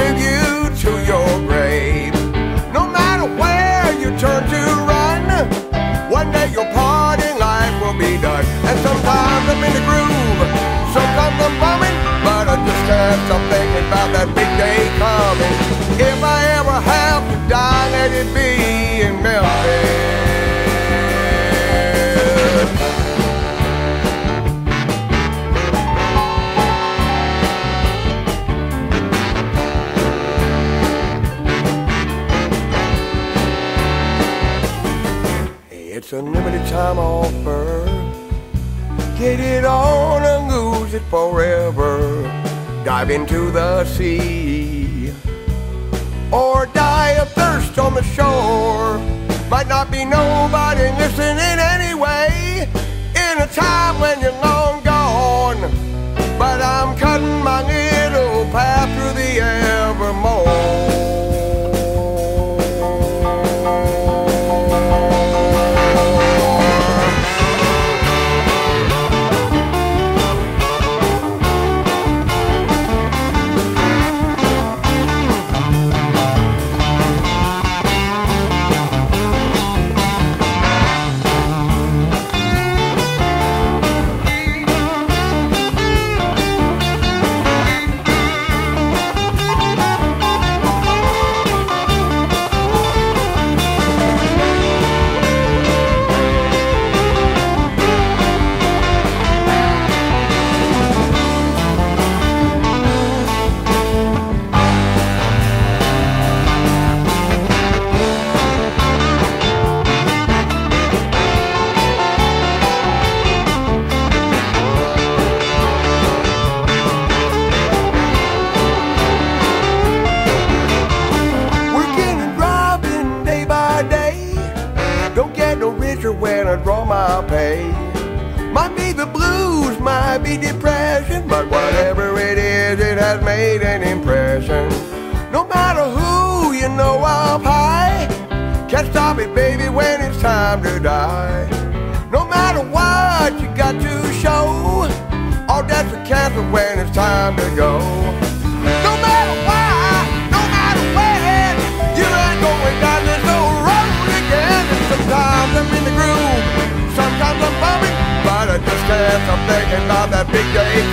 with you It's a limited time offer. Get it on and lose it forever. Dive into the sea. Or die of thirst on the shore. Might not be nobody listening anyway. In a time when you're long gone. But I'm cutting I draw my pay. Might be the blues, might be depression, but whatever it is, it has made an impression. No matter who you know up high, can't stop it, baby, when it's time to die. No matter what you got to show, all debts are canceled when it's time to go.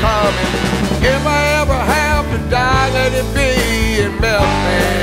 coming. If I ever have to die, let it be in Memphis.